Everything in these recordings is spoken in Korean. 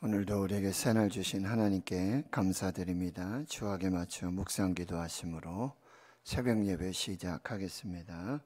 오늘도 우리에게 새날 주신 하나님께 감사드립니다. 주하게 맞춰 묵상 기도하심으로 새벽 예배 시작하겠습니다.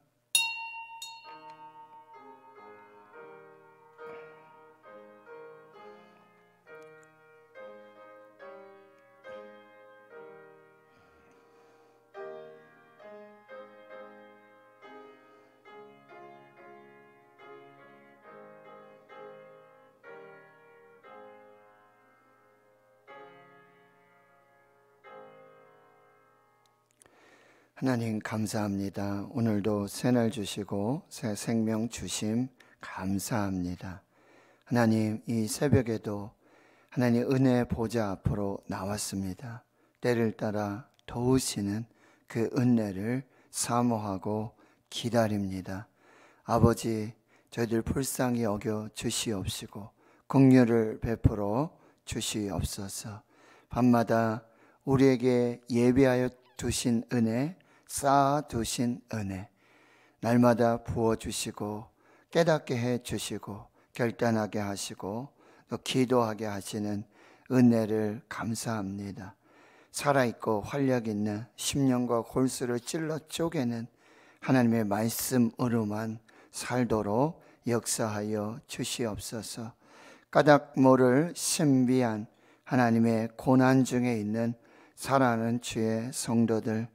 하나님 감사합니다. 오늘도 새날 주시고 새 생명 주심 감사합니다. 하나님 이 새벽에도 하나님 은혜 보좌 앞으로 나왔습니다. 때를 따라 도우시는 그 은혜를 사모하고 기다립니다. 아버지 저희들 불쌍히 여겨 주시옵시고 긍휼을 베풀어 주시옵소서. 밤마다 우리에게 예비하여 두신 은혜 쌓아두신 은혜 날마다 부어주시고 깨닫게 해주시고 결단하게 하시고 또 기도하게 하시는 은혜를 감사합니다. 살아있고 활력 있는 심령과 골수를 찔러 쪼개는 하나님의 말씀으로만 살도록 역사하여 주시옵소서. 까닭 모를 신비한 하나님의 고난 중에 있는 살아가는 주의 성도들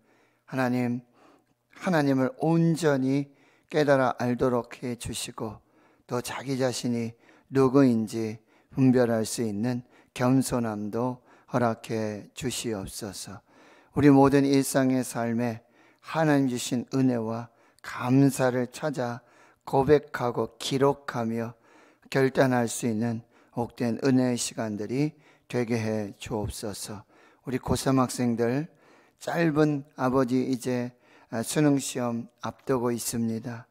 하나님, 하나님을 온전히 깨달아 알도록 해 주시고 또 자기 자신이 누구인지 분별할 수 있는 겸손함도 허락해 주시옵소서. 우리 모든 일상의 삶에 하나님 주신 은혜와 감사를 찾아 고백하고 기록하며 결단할 수 있는 복된 은혜의 시간들이 되게 해 주옵소서. 우리 고3 학생들 짧은 아버지 이제 수능 시험 앞두고 있습니다.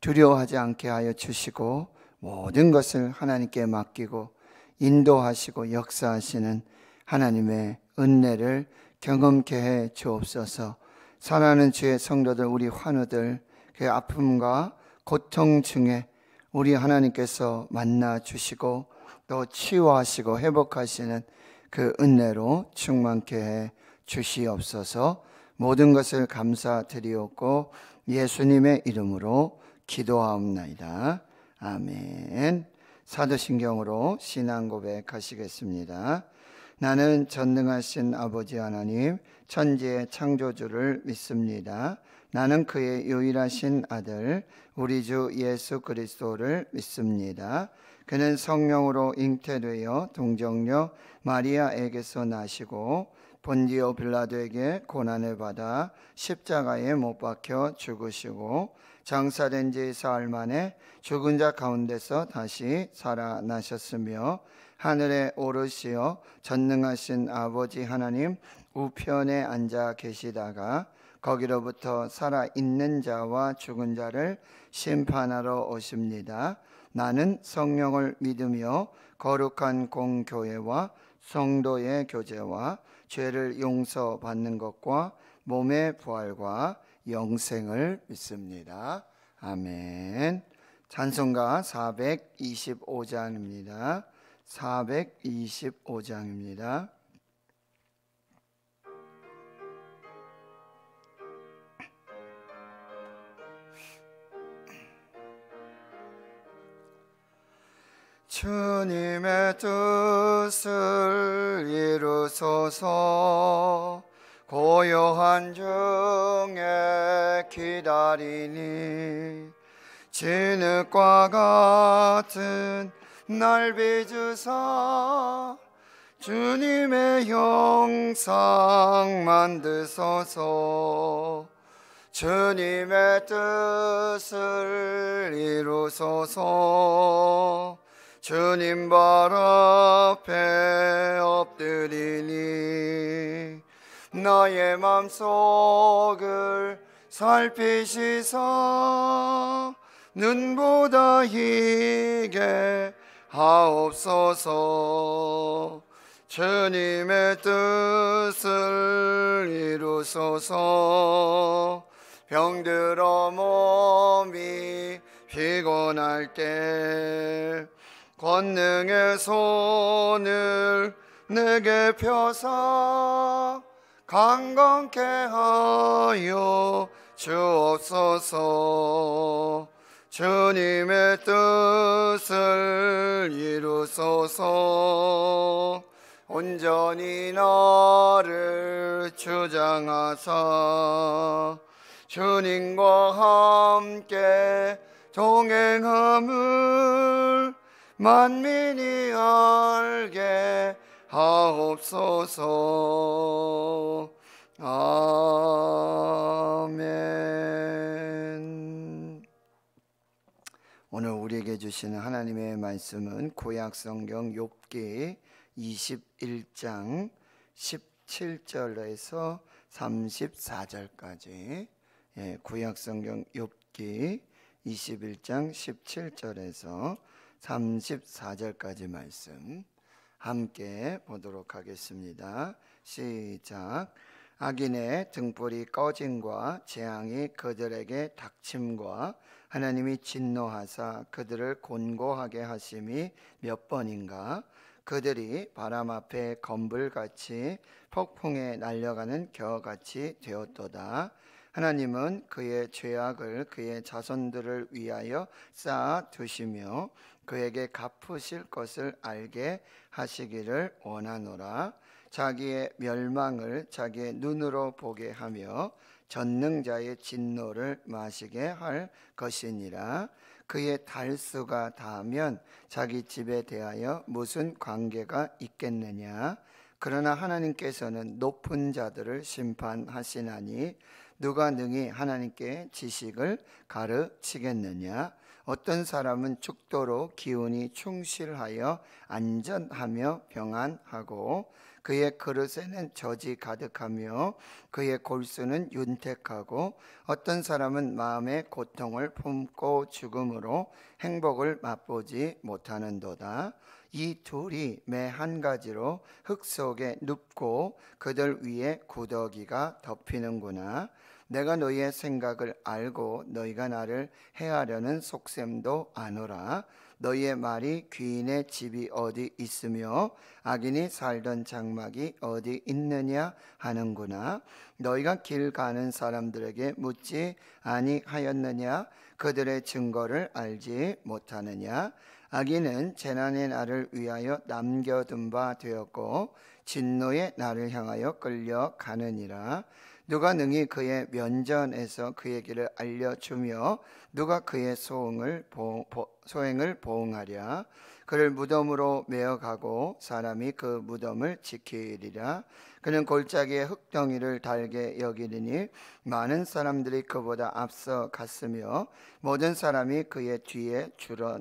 두려워하지 않게 하여 주시고 모든 것을 하나님께 맡기고 인도하시고 역사하시는 하나님의 은혜를 경험케 해 주옵소서. 사랑하는 주의 성도들 우리 환우들 그 아픔과 고통 중에 우리 하나님께서 만나 주시고 또 치유하시고 회복하시는 그 은혜로 충만케 해 주시옵소서 모든 것을 감사드리옵고 예수님의 이름으로 기도하옵나이다. 아멘. 사도신경으로 신앙 고백하시겠습니다. 나는 전능하신 아버지 하나님, 천지의 창조주를 믿습니다. 나는 그의 유일하신 아들, 우리 주 예수 그리스도를 믿습니다. 그는 성령으로 잉태되어 동정녀 마리아에게서 나시고 본디오 빌라도에게 고난을 받아 십자가에 못 박혀 죽으시고 장사된 지 사흘 만에 죽은 자 가운데서 다시 살아나셨으며 하늘에 오르시어 전능하신 아버지 하나님 우편에 앉아 계시다가 거기로부터 살아 있는 자와 죽은 자를 심판하러 오십니다. 나는 성령을 믿으며 거룩한 공교회와 성도의 교제와 죄를 용서받는 것과 몸의 부활과 영생을 믿습니다. 아멘. 찬송가 425장입니다. 425장입니다. 주님의 뜻을 이루소서. 고요한 중에 기다리니 진흙과 같은 날 빚으사 주님의 형상 만드소서. 주님의 뜻을 이루소서 주님 발 앞에 엎드리니 나의 맘속을 살피시사 눈보다 희게 하옵소서. 주님의 뜻을 이루소서. 병들어 몸이 피곤할 때 권능의 손을 내게 펴사 강건케 하여 주옵소서. 주님의 뜻을 이루소서. 온전히 나를 주장하사 주님과 함께 동행함을 만민이 알게 하옵소서. 아멘. 오늘 우리에게 주시는 하나님의 말씀은 구약 성경 욥기 21장 17절에서 34절까지. 예, 구약 성경 욥기 21장 17절에서 34절까지 말씀 함께 보도록 하겠습니다. 시작. 악인의 등불이 꺼짐과 재앙이 그들에게 닥침과 하나님이 진노하사 그들을 곤고하게 하심이 몇 번인가 그들이 바람 앞에 검불같이 폭풍에 날려가는 겨같이 되었도다 하나님은 그의 죄악을 그의 자손들을 위하여 쌓아 두시며 그에게 갚으실 것을 알게 하시기를 원하노라. 자기의 멸망을 자기의 눈으로 보게 하며 전능자의 진노를 마시게 할 것이니라. 그의 달수가 닿으면 자기 집에 대하여 무슨 관계가 있겠느냐? 그러나 하나님께서는 높은 자들을 심판하시나니 누가 능히 하나님께 지식을 가르치겠느냐 어떤 사람은 죽도록 기운이 충실하여 안전하며 평안하고 그의 그릇에는 젖이 가득하며 그의 골수는 윤택하고 어떤 사람은 마음의 고통을 품고 죽음으로 행복을 맛보지 못하는도다. 이 둘이 매 한 가지로 흙 속에 눕고 그들 위에 구더기가 덮이는구나. 내가 너희의 생각을 알고 너희가 나를 해하려는 속셈도 아노라. 너희의 말이 귀인의 집이 어디 있으며 악인이 살던 장막이 어디 있느냐 하는구나. 너희가 길 가는 사람들에게 묻지 아니하였느냐? 그들의 증거를 알지 못하느냐? 악인은 재난의 날을 위하여 남겨둔 바 되었고 진노의 날을 향하여 끌려가느니라. 누가 능히 그의 면전에서 그의 길을 알려주며 누가 그의 소응을 보, 보, 소행을 보응하랴? 그를 무덤으로 메어가고 사람이 그 무덤을 지키리라. 그는 골짜기에 흙덩이를 달게 여기리니 많은 사람들이 그보다 앞서 갔으며 모든 사람이 그의 뒤에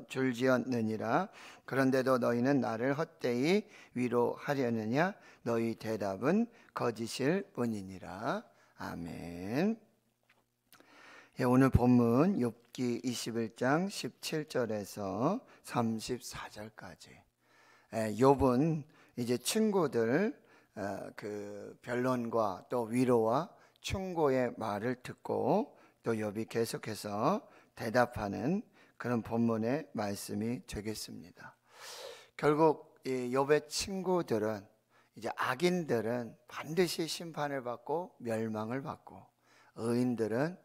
줄지었느니라 그런데도 너희는 나를 헛되이 위로하려느냐 너희 대답은 거짓일 뿐이니라 아멘. 예, 오늘 본문 욥기 21장 17절에서 34절까지. 예, 욥은 이제 친구들 어, 그 변론과 또 위로와 충고의 말을 듣고 또 욥이 계속해서 대답하는 그런 본문의 말씀이 되겠습니다. 결국 이 욥의 친구들은 이제 악인들은 반드시 심판을 받고 멸망을 받고 의인들은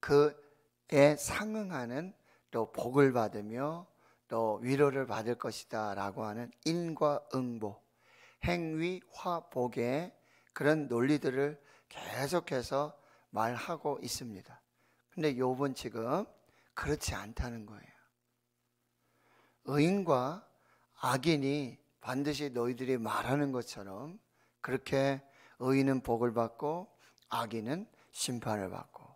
그에 상응하는 또 복을 받으며 또 위로를 받을 것이다라고 하는 인과 응보, 행위 화복의 그런 논리들을 계속해서 말하고 있습니다. 근데 욥은 지금 그렇지 않다는 거예요. 의인과 악인이 반드시 너희들이 말하는 것처럼 그렇게 의인은 복을 받고 악인은 심판을 받고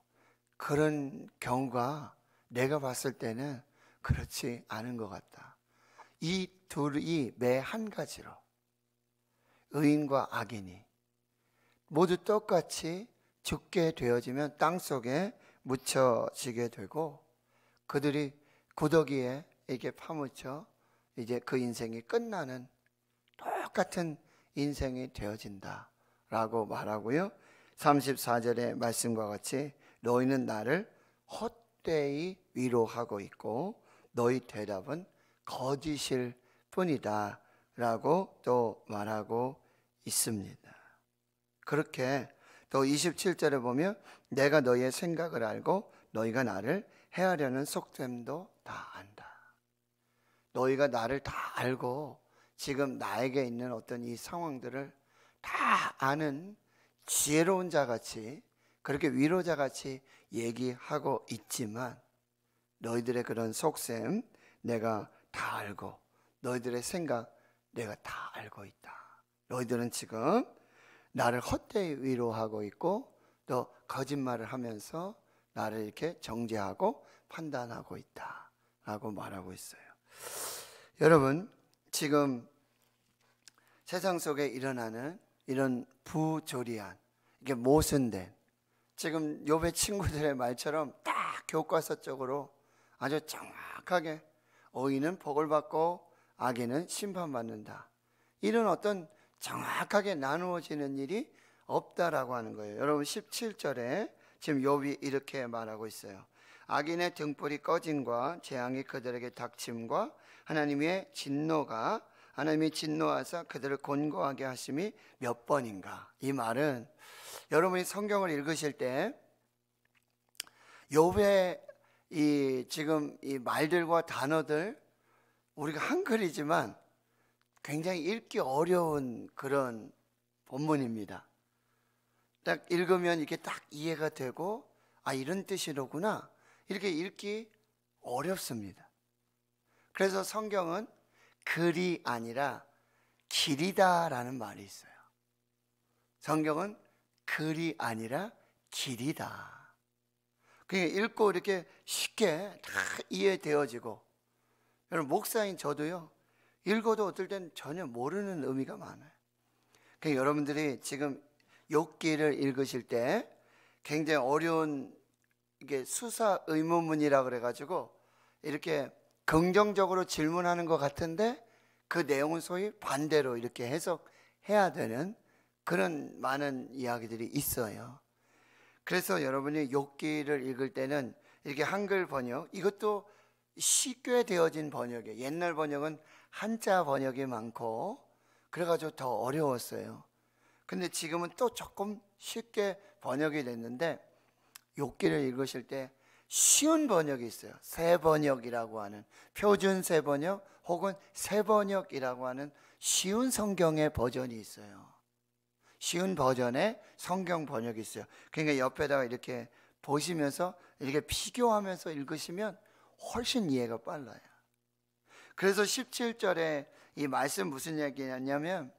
그런 경우가 내가 봤을 때는 그렇지 않은 것 같다. 이 둘이 매 한 가지로 의인과 악인이 모두 똑같이 죽게 되어지면 땅 속에 묻혀지게 되고 그들이 구더기에 이렇게 파묻혀 이제 그 인생이 끝나는 똑같은 인생이 되어진다. 라고 말하고요. 34절의 말씀과 같이 너희는 나를 헛되이 위로하고 있고 너희 대답은 거짓일 뿐이다. 라고 또 말하고 있습니다. 그렇게 또 27절에 보면 내가 너희의 생각을 알고 너희가 나를 해하려는 속됨도 다 안다. 너희가 나를 다 알고 지금 나에게 있는 어떤 이 상황들을 다 아는 지혜로운 자 같이 그렇게 위로자 같이 얘기하고 있지만 너희들의 그런 속셈 내가 다 알고 너희들의 생각 내가 다 알고 있다. 너희들은 지금 나를 헛되이 위로하고 있고 또 거짓말을 하면서 나를 이렇게 정죄하고 판단하고 있다. 라고 말하고 있어요. 여러분, 지금 세상 속에 일어나는 이런 부조리한, 이게 모순된, 지금 요배 친구들의 말처럼 딱 교과서적으로 아주 정확하게 어인은 복을 받고 악인은 심판받는다. 이런 어떤 정확하게 나누어지는 일이 없다라고 하는 거예요. 여러분 17절에 지금 욥이 이렇게 말하고 있어요. 악인의 등불이 꺼짐과 재앙이 그들에게 닥침과 하나님의 진노가 하나님이 진노하사 그들을 곤고하게 하심이 몇 번인가? 이 말은 여러분이 성경을 읽으실 때 욥의 이 지금 이 말들과 단어들 우리가 한글이지만 굉장히 읽기 어려운 그런 본문입니다. 딱 읽으면 이게 딱 이해가 되고 아 이런 뜻이로구나 이렇게 읽기 어렵습니다. 그래서 성경은 글이 아니라 길이다라는 말이 있어요. 성경은 글이 아니라 길이다. 그냥 읽고 이렇게 쉽게 다 이해되어지고 여러분 목사인 저도요 읽어도 어떨 땐 전혀 모르는 의미가 많아요. 그러니까 여러분들이 지금 욕기를 읽으실 때 굉장히 어려운 이게 수사 의문문이라 그래가지고 이렇게 긍정적으로 질문하는 것 같은데 그 내용은 소위 반대로 이렇게 해석해야 되는 그런 많은 이야기들이 있어요. 그래서 여러분이 욕기를 읽을 때는 이렇게 한글 번역 이것도 쉽게 되어진 번역이에요. 옛날 번역은 한자 번역이 많고 그래가지고 더 어려웠어요. 근데 지금은 또 조금 쉽게 번역이 됐는데 욕기를 읽으실 때 쉬운 번역이 있어요. 새 번역이라고 하는 표준 새 번역 혹은 새 번역이라고 하는 쉬운 성경의 버전이 있어요. 쉬운 버전의 성경 번역이 있어요. 그러니까 옆에다가 이렇게 보시면서 이렇게 비교하면서 읽으시면 훨씬 이해가 빨라요. 그래서 17절에 이 말씀 무슨 얘기냐면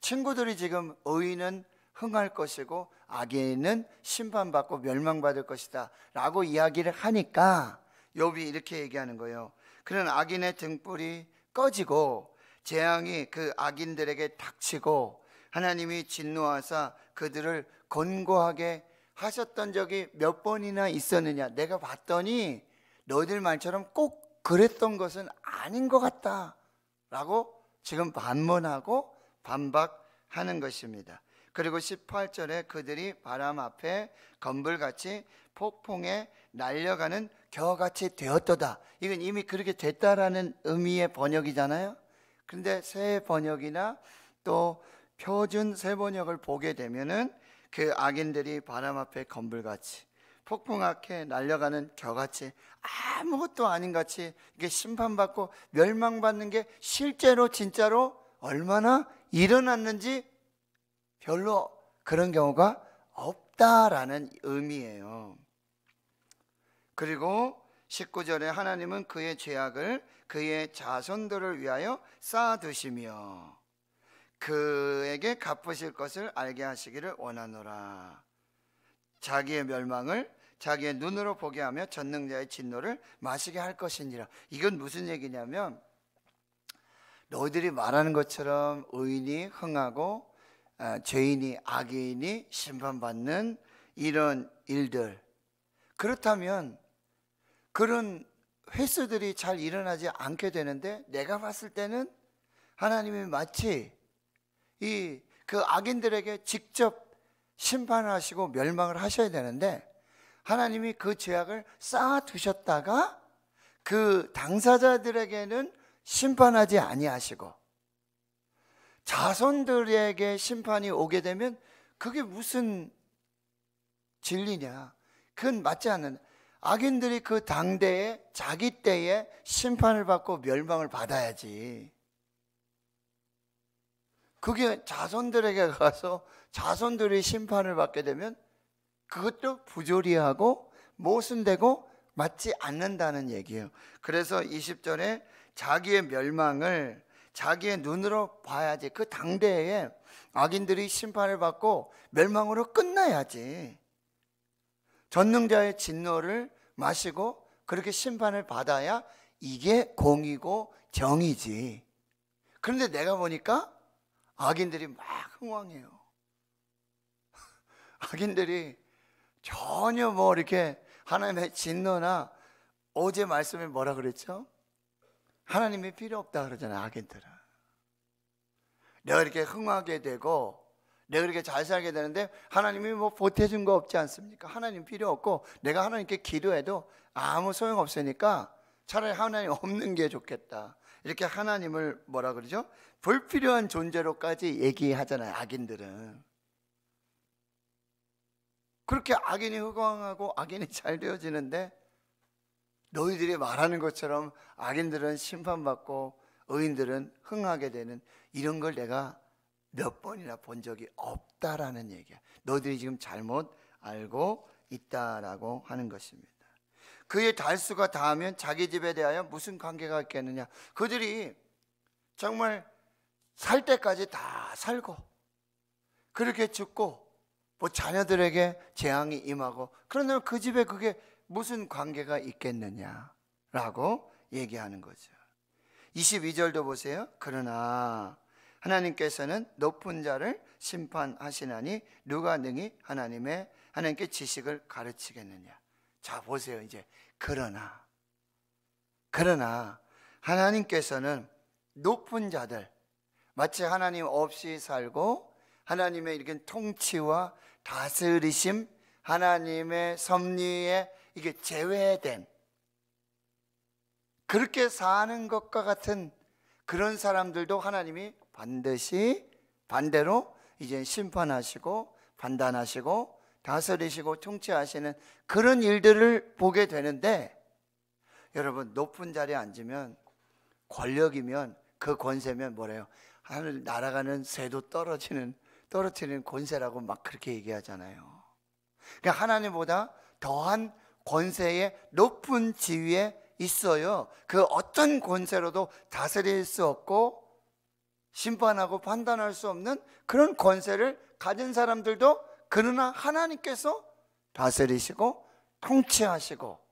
친구들이 지금 의인은 흥할 것이고 악인은 심판받고 멸망받을 것이다 라고 이야기를 하니까 욥이 이렇게 얘기하는 거예요. 그런 악인의 등불이 꺼지고 재앙이 그 악인들에게 닥치고 하나님이 진노하사 그들을 곤고하게 하셨던 적이 몇 번이나 있었느냐 내가 봤더니 너희들 말처럼 꼭 그랬던 것은 아닌 것 같다 라고 지금 반문하고 반박하는 것입니다. 그리고 18절에 그들이 바람 앞에 건불같이 폭풍에 날려가는 겨같이 되었도다. 이건 이미 그렇게 됐다라는 의미의 번역이잖아요. 그런데 새 번역이나 또 표준 새 번역을 보게 되면은 그 악인들이 바람 앞에 건불같이 폭풍하게 날려가는 겨같이 아무것도 아닌 같이 이게 심판받고 멸망받는 게 실제로 진짜로 얼마나 일어났는지 별로 그런 경우가 없다라는 의미예요. 그리고 19절에 하나님은 그의 죄악을 그의 자손들을 위하여 쌓아두시며 그에게 갚으실 것을 알게 하시기를 원하노라. 자기의 멸망을 자기의 눈으로 보게 하며 전능자의 진노를 마시게 할 것이니라. 이건 무슨 얘기냐면 너희들이 말하는 것처럼 의인이 흥하고 아, 죄인이 악인이 심판받는 이런 일들. 그렇다면 그런 횟수들이 잘 일어나지 않게 되는데 내가 봤을 때는 하나님이 마치 이 그 악인들에게 직접 심판하시고 멸망을 하셔야 되는데 하나님이 그 죄악을 쌓아 두셨다가 그 당사자들에게는 심판하지 아니하시고 자손들에게 심판이 오게 되면 그게 무슨 진리냐? 그건 맞지 않는 악인들이 그 당대에 자기 때에 심판을 받고 멸망을 받아야지. 그게 자손들에게 가서 자손들이 심판을 받게 되면 그것도 부조리하고 모순되고 맞지 않는다는 얘기예요. 그래서 20절에 자기의 멸망을 자기의 눈으로 봐야지. 그 당대에 악인들이 심판을 받고 멸망으로 끝나야지. 전능자의 진노를 마시고 그렇게 심판을 받아야 이게 공이고 정이지. 그런데 내가 보니까 악인들이 막 흥왕해요. 악인들이 전혀 뭐 이렇게 하나님의 진노나 어제 말씀에 뭐라 그랬죠? 하나님이 필요 없다 그러잖아요, 악인들은. 내가 이렇게 흥하게 되고 내가 이렇게 잘 살게 되는데 하나님이 뭐 보태준 거 없지 않습니까? 하나님 필요 없고 내가 하나님께 기도해도 아무 소용 없으니까 차라리 하나님 없는 게 좋겠다. 이렇게 하나님을 뭐라 그러죠? 불필요한 존재로까지 얘기하잖아요, 악인들은. 그렇게 악인이 흑왕하고 악인이 잘 되어지는데 너희들이 말하는 것처럼 악인들은 심판받고 의인들은 흥하게 되는 이런 걸 내가 몇 번이나 본 적이 없다라는 얘기야. 너희들이 지금 잘못 알고 있다라고 하는 것입니다. 그의 달수가 닿으면 자기 집에 대하여 무슨 관계가 있겠느냐? 그들이 정말 살 때까지 다 살고 그렇게 죽고 뭐 자녀들에게 재앙이 임하고 그러면 그 집에 그게 무슨 관계가 있겠느냐라고 얘기하는 거죠. 22절도 보세요. 그러나 하나님께서는 높은 자를 심판하시나니 누가 능히 하나님의 하나님께 지식을 가르치겠느냐. 자, 보세요. 이제 그러나 그러나 하나님께서는 높은 자들 마치 하나님 없이 살고 하나님의 이렇게 통치와 다스리심, 하나님의 섭리에 이게 제외된 그렇게 사는 것과 같은 그런 사람들도 하나님이 반드시 반대로 이제 심판하시고 판단하시고 다스리시고 통치하시는 그런 일들을 보게 되는데 여러분 높은 자리에 앉으면 권력이면 그 권세면 뭐래요? 하늘 날아가는 새도 떨어지는 떨어뜨리는 권세라고 막 그렇게 얘기하잖아요. 그러니까 하나님보다 더한 권세의 높은 지위에 있어요. 그 어떤 권세로도 다스릴 수 없고 심판하고 판단할 수 없는 그런 권세를 가진 사람들도 그러나 하나님께서 다스리시고 통치하시고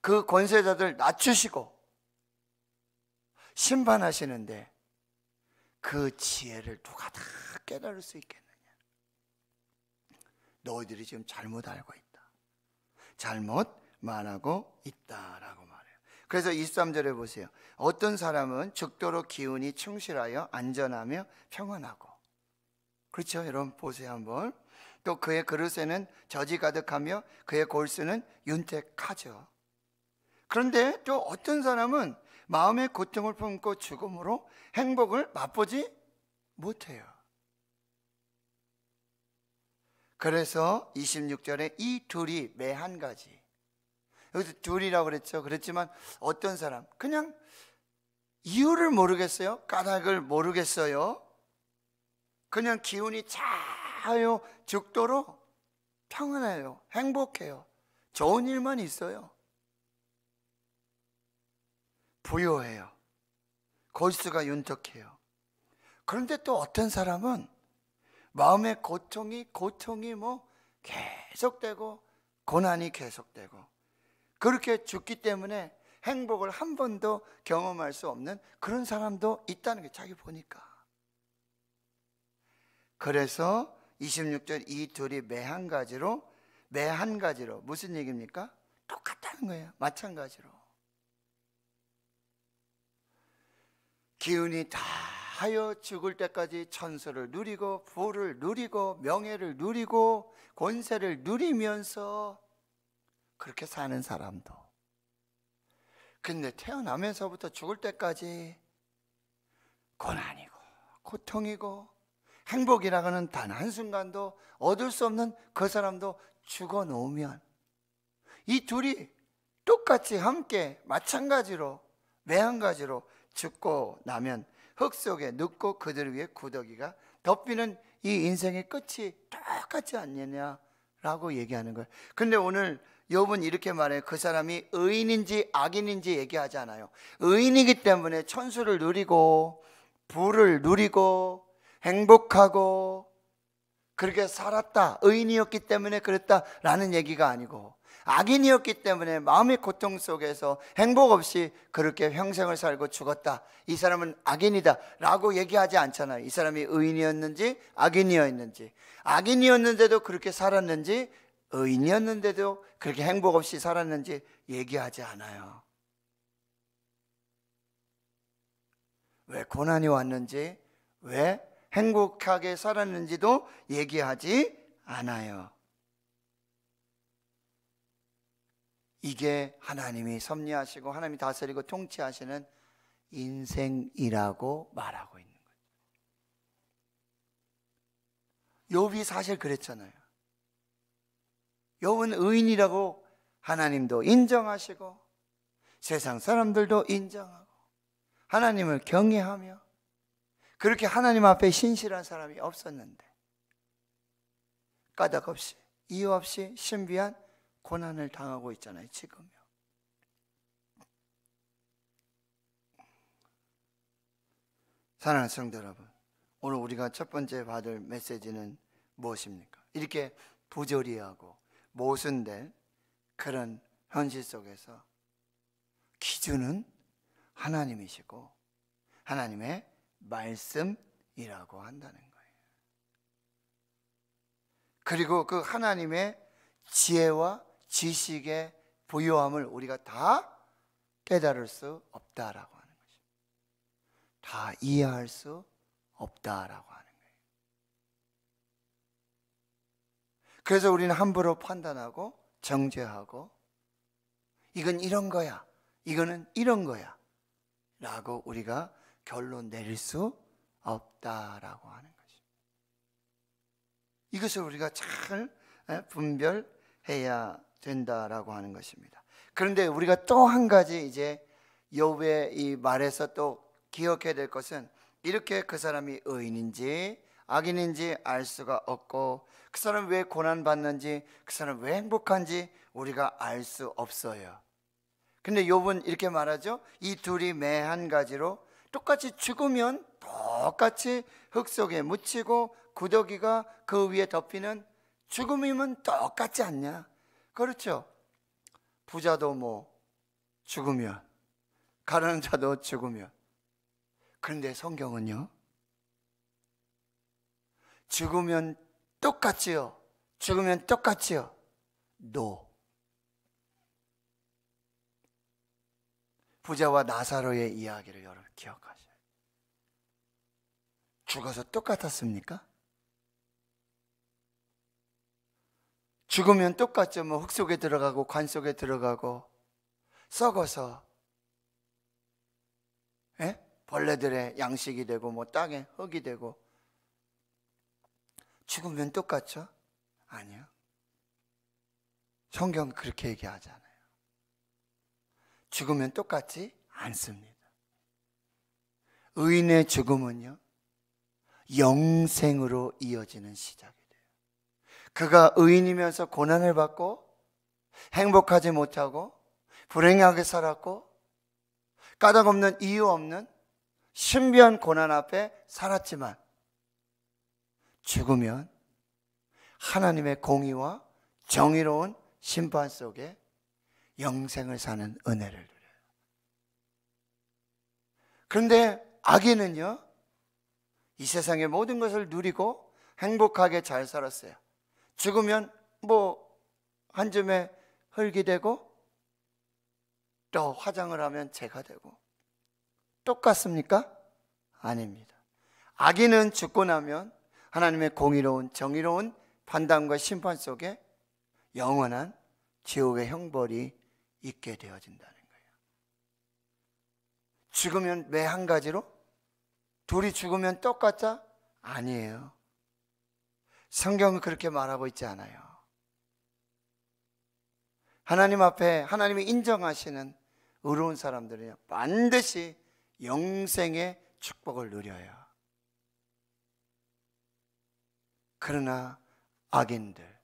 그 권세자들 낮추시고 심판하시는데 그 지혜를 누가 다 깨달을 수 있겠느냐? 너희들이 지금 잘못 알고 있다. 잘못 말하고 있다라고 말해요. 그래서 23절에 보세요. 어떤 사람은 죽도록 기운이 충실하여 안전하며 평안하고 그렇죠? 여러분 보세요 한번. 또 그의 그릇에는 젖이 가득하며 그의 골수는 윤택하죠. 그런데 또 어떤 사람은 마음의 고통을 품고 죽음으로 행복을 맛보지 못해요. 그래서 26절에 이 둘이 매 한 가지. 여기서 둘이라고 그랬죠. 그랬지만 어떤 사람 그냥 이유를 모르겠어요. 까닭을 모르겠어요. 그냥 기운이 차요 죽도록 평안해요. 행복해요. 좋은 일만 있어요. 부여해요. 골수가 윤택해요. 그런데 또 어떤 사람은 마음의 고통이 고통이 뭐 계속되고 고난이 계속되고 그렇게 죽기 때문에 행복을 한 번도 경험할 수 없는 그런 사람도 있다는 게 자기 보니까. 그래서 26절 이 둘이 매 한 가지로 매 한 가지로 무슨 얘기입니까? 똑같다는 거예요. 마찬가지로. 기운이 다 하여 죽을 때까지 천수를 누리고 부를 누리고 명예를 누리고 권세를 누리면서 그렇게 사는 사람도. 근데 태어나면서부터 죽을 때까지 고난이고 고통이고 행복이라고는 단 한순간도 얻을 수 없는 그 사람도 죽어 놓으면 이 둘이 똑같이 함께 마찬가지로 매한 가지로 죽고 나면 흙 속에 눕고 그들 위에 구더기가 덮이는 이 인생의 끝이 똑같지 않느냐라고 얘기하는 거예요. 근데 오늘 욥은 이렇게 말해요. 그 사람이 의인인지 악인인지 얘기하지 않아요. 의인이기 때문에 천수를 누리고 부를 누리고 행복하고 그렇게 살았다. 의인이었기 때문에 그랬다라는 얘기가 아니고 악인이었기 때문에 마음의 고통 속에서 행복 없이 그렇게 평생을 살고 죽었다. 이 사람은 악인이다. 라고 얘기하지 않잖아요. 이 사람이 의인이었는지 악인이었는지. 악인이었는데도 그렇게 살았는지 의인이었는데도 그렇게 행복 없이 살았는지 얘기하지 않아요. 왜 고난이 왔는지, 왜 행복하게 살았는지도 얘기하지 않아요. 이게 하나님이 섭리하시고 하나님이 다스리고 통치하시는 인생이라고 말하고 있는 거죠. 욥이 사실 그랬잖아요. 욥은 의인이라고 하나님도 인정하시고 세상 사람들도 인정하고 하나님을 경외하며 그렇게 하나님 앞에 신실한 사람이 없었는데 까닭 없이 이유 없이 신비한 고난을 당하고 있잖아요, 지금요. 사랑하는 성도 여러분, 오늘 우리가 첫 번째 받을 메시지는 무엇입니까? 이렇게 부조리하고 모순된 그런 현실 속에서 기준은 하나님이시고 하나님의 말씀이라고 한다는 거예요. 그리고 그 하나님의 지혜와 지식의 부요함을 우리가 다 깨달을 수 없다라고 하는 것입니다. 다 이해할 수 없다라고 하는 거예요. 그래서 우리는 함부로 판단하고 정죄하고 이건 이런 거야. 이거는 이런 거야. 라고 우리가 결론 내릴 수 없다라고 하는 것입니다. 이것을 우리가 잘 분별 해야 된다라고 하는 것입니다. 그런데 우리가 또 한 가지 이제 욥의 이 말에서 또 기억해야 될 것은 이렇게 그 사람이 의인인지 악인인지 알 수가 없고 그 사람 왜 고난 받는지 그 사람 왜 행복한지 우리가 알 수 없어요. 근데 욥은 이렇게 말하죠. 이 둘이 매 한 가지로 똑같이 죽으면 똑같이 흙 속에 묻히고 구더기가 그 위에 덮이는 죽음이면 똑같지 않냐? 그렇죠. 부자도 뭐 죽으면 가난한 자도 죽으면 그런데 성경은요. 죽으면 똑같지요. 죽으면 똑같지요. 노. 부자와 나사로의 이야기를 여러분 기억하셔요. 죽어서 똑같았습니까? 죽으면 똑같죠. 뭐 흙 속에 들어가고 관 속에 들어가고 썩어서 예? 벌레들의 양식이 되고 뭐 땅에 흙이 되고 죽으면 똑같죠? 아니요. 성경 그렇게 얘기하잖아요. 죽으면 똑같지 않습니다. 의인의 죽음은요, 영생으로 이어지는 시작. 그가 의인이면서 고난을 받고 행복하지 못하고 불행하게 살았고 까닭 없는 이유 없는 신비한 고난 앞에 살았지만 죽으면 하나님의 공의와 정의로운 심판 속에 영생을 사는 은혜를 누려요. 그런데 악인은요, 이 세상의 모든 것을 누리고 행복하게 잘 살았어요. 죽으면 뭐한 줌에 흙이 되고 또 화장을 하면 재가 되고 똑같습니까? 아닙니다. 악인은 죽고 나면 하나님의 공의로운 정의로운 판단과 심판 속에 영원한 지옥의 형벌이 있게 되어진다는 거예요. 죽으면 매 한 가지로? 둘이 죽으면 똑같다? 아니에요. 성경은 그렇게 말하고 있지 않아요. 하나님 앞에 하나님이 인정하시는 의로운 사람들은 반드시 영생의 축복을 누려요. 그러나 악인들,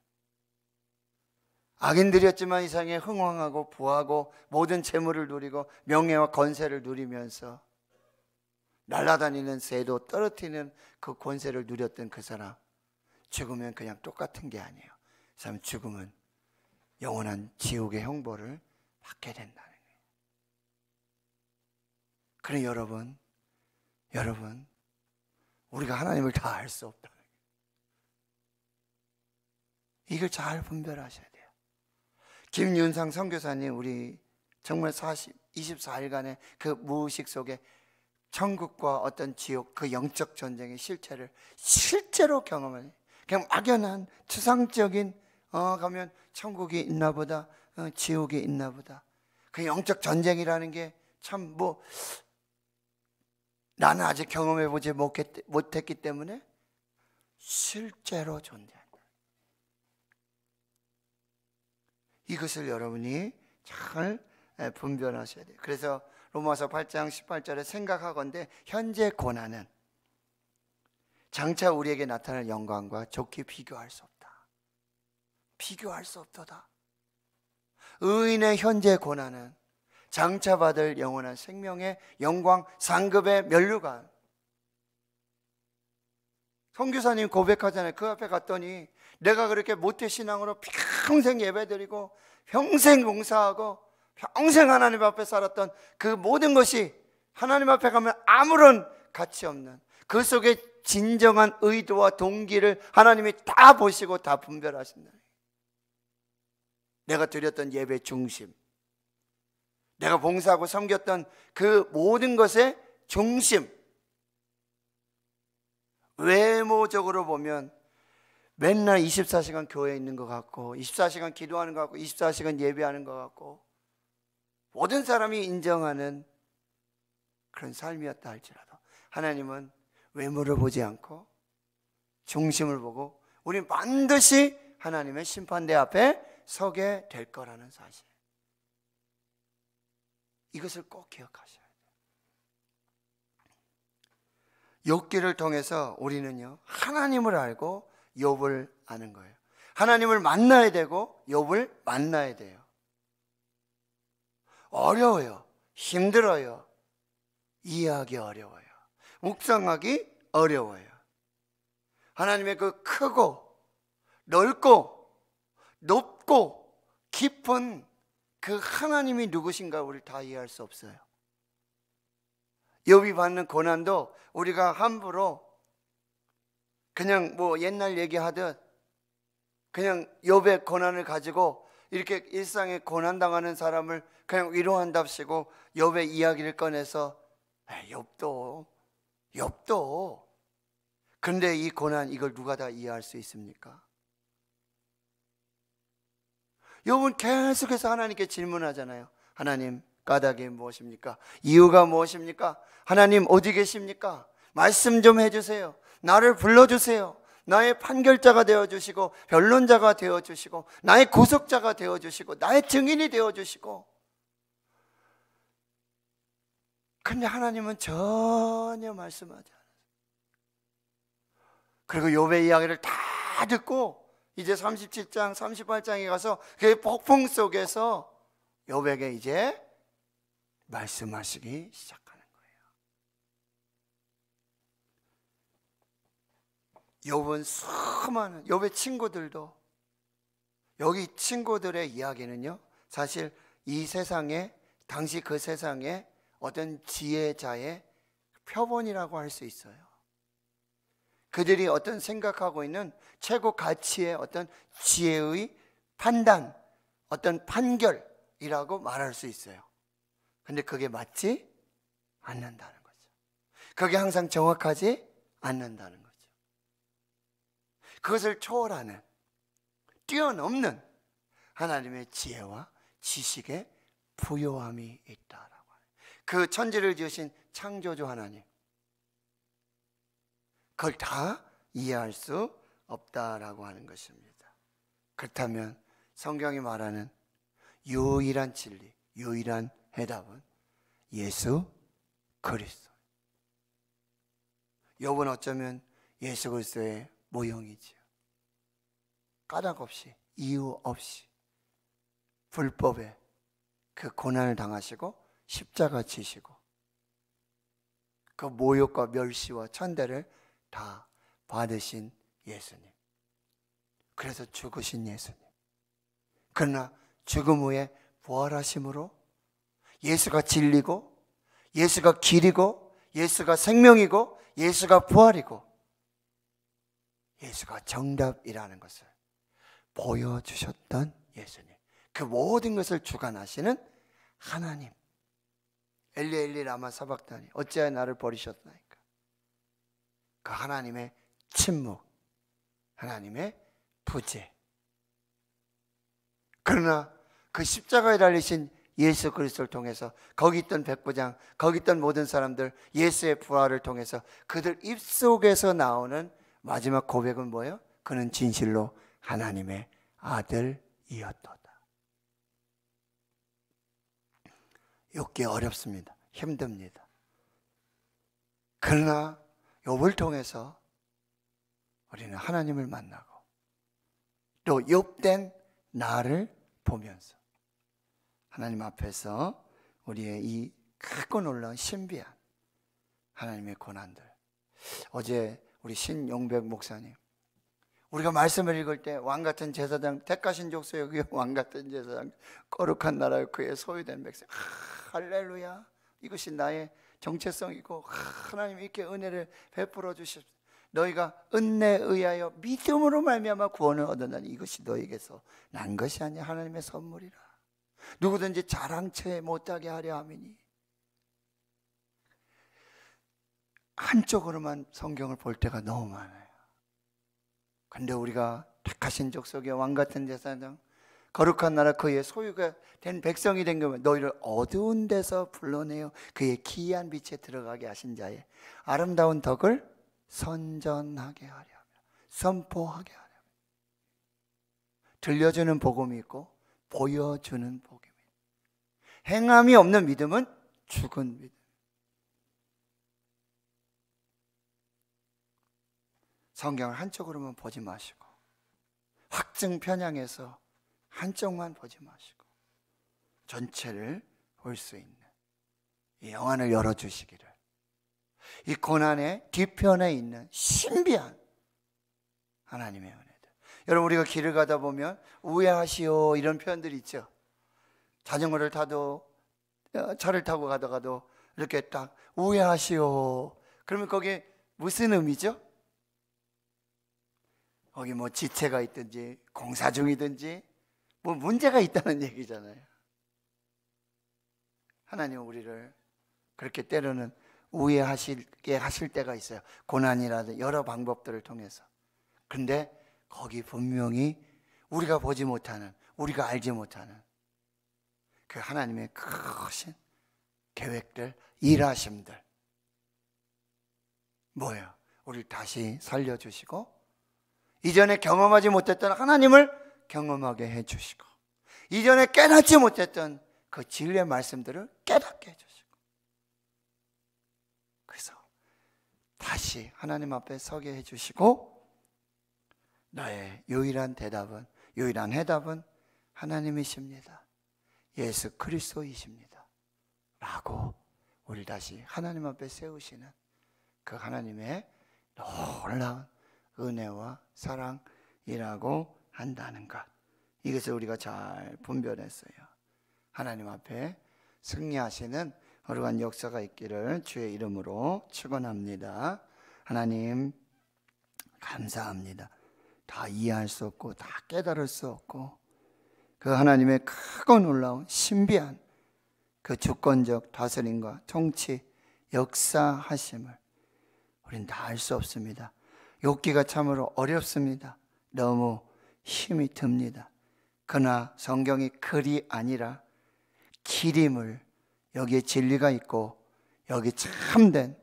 악인들이었지만 이상에 흥왕하고 부하고 모든 재물을 누리고 명예와 건세를 누리면서 날아다니는 새도 떨어뜨리는 그 권세를 누렸던 그 사람 죽으면 그냥 똑같은 게 아니에요. 그 사람 죽으면 영원한 지옥의 형벌을 받게 된다는 거예요. 그래 여러분, 여러분, 우리가 하나님을 다 알 수 없다. 이걸 잘 분별하셔야 돼요. 김윤상 선교사님 우리 정말 40, 24일간의 그 무의식 속에 천국과 어떤 지옥 그 영적 전쟁의 실체를 실제로 경험하니 그냥 막연한 추상적인 어 가면 천국이 있나 보다 어, 지옥이 있나 보다 그 영적 전쟁이라는 게 참 뭐 나는 아직 경험해 보지 못했기 때문에 실제로 존재한다. 이것을 여러분이 잘 분별하셔야 돼요. 그래서 로마서 8장 18절에 생각하건대 현재 고난은 장차 우리에게 나타날 영광과 좋게 비교할 수 없다. 비교할 수 없도다. 의인의 현재 고난은 장차 받을 영원한 생명의 영광 상급의 면류관. 성교사님 고백하잖아요. 그 앞에 갔더니 내가 그렇게 모태 신앙으로 평생 예배드리고 평생 봉사하고 평생 하나님 앞에 살았던 그 모든 것이 하나님 앞에 가면 아무런 가치 없는 그 속에 진정한 의도와 동기를 하나님이 다 보시고 다 분별하신다. 내가 드렸던 예배 중심, 내가 봉사하고 섬겼던 그 모든 것의 중심, 외모적으로 보면 맨날 24시간 교회에 있는 것 같고 24시간 기도하는 것 같고 24시간 예배하는 것 같고 모든 사람이 인정하는 그런 삶이었다 할지라도 하나님은 외모를 보지 않고 중심을 보고 우리 반드시 하나님의 심판대 앞에 서게 될 거라는 사실 이것을 꼭 기억하셔야 돼요 욥기를 통해서 우리는요 하나님을 알고 욥을 아는 거예요. 하나님을 만나야 되고 욥을 만나야 돼요. 어려워요. 힘들어요. 이해하기 어려워요. 묵상하기 어려워요. 하나님의 그 크고 넓고 높고 깊은 그 하나님이 누구신가 우리 다 이해할 수 없어요. 욥이 받는 고난도 우리가 함부로 그냥 뭐 옛날 얘기하듯 그냥 욥의 고난을 가지고 이렇게 일상에 고난 당하는 사람을 그냥 위로한답시고 욥의 이야기를 꺼내서 욥도 욥도 근데 이 고난 이걸 누가 다 이해할 수 있습니까? 욥은 계속해서 하나님께 질문하잖아요. 하나님 까닭이 무엇입니까? 이유가 무엇입니까? 하나님 어디 계십니까? 말씀 좀 해주세요. 나를 불러주세요. 나의 판결자가 되어주시고, 변론자가 되어주시고, 나의 구속자가 되어주시고, 나의 증인이 되어주시고. 근데 하나님은 전혀 말씀하지 않았어요. 그리고 요배 이야기를 다 듣고, 이제 37장, 38장에 가서 그 폭풍 속에서 요백에 이제 말씀하시기 시작. 욥은 수많은 욥의 친구들도 여기 친구들의 이야기는요. 사실 이 세상에 당시 그 세상에 어떤 지혜자의 표본이라고 할 수 있어요. 그들이 어떤 생각하고 있는 최고 가치의 어떤 지혜의 판단, 어떤 판결이라고 말할 수 있어요. 근데 그게 맞지 않는다는 거죠. 그게 항상 정확하지 않는다는 거죠. 그것을 초월하는 뛰어넘는 하나님의 지혜와 지식의 부요함이 있다라고 그 천지를 지으신 창조주 하나님. 그걸 다 이해할 수 없다라고 하는 것입니다. 그렇다면 성경이 말하는 유일한 진리, 유일한 해답은 예수 그리스도. 욥은 어쩌면 예수 그리스도의 모형이지요. 까닭 없이 이유 없이 불법에 그 고난을 당하시고 십자가 지시고 그 모욕과 멸시와 천대를 다 받으신 예수님. 그래서 죽으신 예수님. 그러나 죽음 후에 부활하심으로 예수가 진리고 예수가 길이고 예수가 생명이고 예수가 부활이고 예수가 정답이라는 것을 보여주셨던 예수님. 그 모든 것을 주관하시는 하나님. 엘리 엘리 라마 사박다니 어찌하여 나를 버리셨나이까. 그 하나님의 침묵, 하나님의 부재. 그러나 그 십자가에 달리신 예수 그리스도를 통해서 거기 있던 백부장, 거기 있던 모든 사람들 예수의 부활을 통해서 그들 입속에서 나오는 마지막 고백은 뭐예요? 그는 진실로 하나님의 아들이었도다. 욕기 어렵습니다. 힘듭니다. 그러나 욥을 통해서 우리는 하나님을 만나고 또 욥된 나를 보면서 하나님 앞에서 우리의 이 크고 놀라운 신비한 하나님의 고난들 어제 우리 신용백 목사님 우리가 말씀을 읽을 때 왕 같은 제사장 택하신 족속의 왕 같은 제사장 거룩한 나라의 그의 소유된 백성. 하, 할렐루야. 이것이 나의 정체성이고 하나님 이렇게 은혜를 베풀어 주십시오 너희가 은혜에 의하여 믿음으로 말미암아 구원을 얻었나니 이것이 너에게서 난 것이 아니야. 하나님의 선물이라. 누구든지 자랑채 못하게 하려 함이니. 한쪽으로만 성경을 볼 때가 너무 많아요 근데 우리가 택하신 족속의 왕 같은 제사장 거룩한 나라 그의 소유가 된 백성이 된 거면 너희를 어두운 데서 불러내어 그의 기이한 빛에 들어가게 하신 자의 아름다운 덕을 선전하게 하려 선포하게 하려 들려주는 복음이 있고 보여주는 복음이 행함이 없는 믿음은 죽은 믿음 성경을 한쪽으로만 보지 마시고 확증 편향해서 한쪽만 보지 마시고 전체를 볼 수 있는 이 영안을 열어 주시기를. 이 고난의 뒤편에 있는 신비한 하나님의 은혜들. 여러분 우리가 길을 가다 보면 우회하시오 이런 표현들이 있죠. 자전거를 타도 어, 차를 타고 가다가도 이렇게 딱 우회하시오. 그러면 거기에 무슨 의미죠? 거기 뭐 지체가 있든지 공사 중이든지 뭐 문제가 있다는 얘기잖아요. 하나님 우리를 그렇게 때로는 우회하시게 하실 때가 있어요. 고난이라든 여러 방법들을 통해서. 근데 거기 분명히 우리가 보지 못하는, 우리가 알지 못하는 그 하나님의 크신 계획들, 일하심들. 뭐예요? 우리를 다시 살려주시고 이전에 경험하지 못했던 하나님을 경험하게 해주시고 이전에 깨닫지 못했던 그 진리의 말씀들을 깨닫게 해주시고 그래서 다시 하나님 앞에 서게 해주시고 나의 유일한 대답은 유일한 해답은 하나님이십니다. 예수 그리스도이십니다. 라고 우리 다시 하나님 앞에 세우시는 그 하나님의 놀라운 은혜와 사랑이라고 한다는 것. 이것을 우리가 잘 분별했어요. 하나님 앞에 승리하시는 거룩한 역사가 있기를 주의 이름으로 축원합니다. 하나님 감사합니다. 다 이해할 수 없고 다 깨달을 수 없고 그 하나님의 크고 놀라운 신비한 그 주권적 다스림과 통치 역사하심을 우리는 다알 수 없습니다. 욕기가 참으로 어렵습니다. 너무 힘이 듭니다. 그러나 성경이 글이 아니라 기림을 여기에 진리가 있고 여기 참된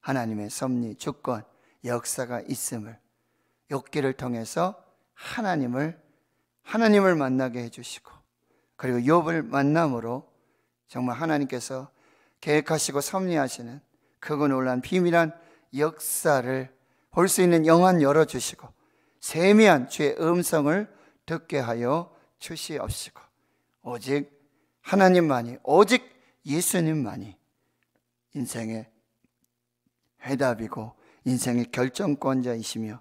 하나님의 섭리, 주권, 역사가 있음을 욥기를 통해서 하나님을 하나님을 만나게 해 주시고 그리고 욥을 만남으로 정말 하나님께서 계획하시고 섭리하시는 크고 놀란 비밀한 역사를 볼 수 있는 영안 열어 주시고 세미한 주의 음성을 듣게 하여 주시옵시고 오직 하나님만이 오직 예수님만이 인생의 해답이고 인생의 결정권자이시며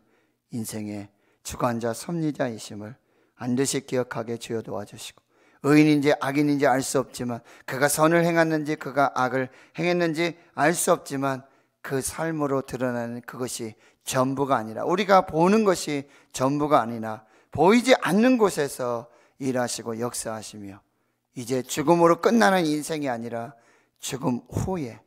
인생의 주관자 섭리자이심을 반드시 기억하게 주여 도와주시고 의인인지 악인인지 알 수 없지만 그가 선을 행했는지 그가 악을 행했는지 알 수 없지만 그 삶으로 드러나는 그것이 전부가 아니라 우리가 보는 것이 전부가 아니라 보이지 않는 곳에서 일하시고 역사하시며 이제 죽음으로 끝나는 인생이 아니라 죽음 후에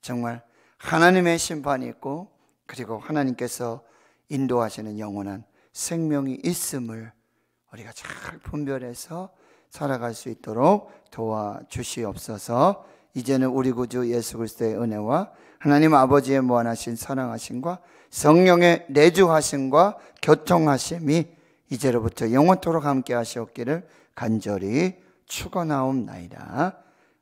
정말 하나님의 심판이 있고 그리고 하나님께서 인도하시는 영원한 생명이 있음을 우리가 잘 분별해서 살아갈 수 있도록 도와주시옵소서. 이제는 우리 구주 예수 그리스도의 은혜와 하나님 아버지의 무한하신 사랑하심과 성령의 내주하심과 교통하심이 이제로부터 영원토록 함께 하시옵기를 간절히 축원하옵나이다.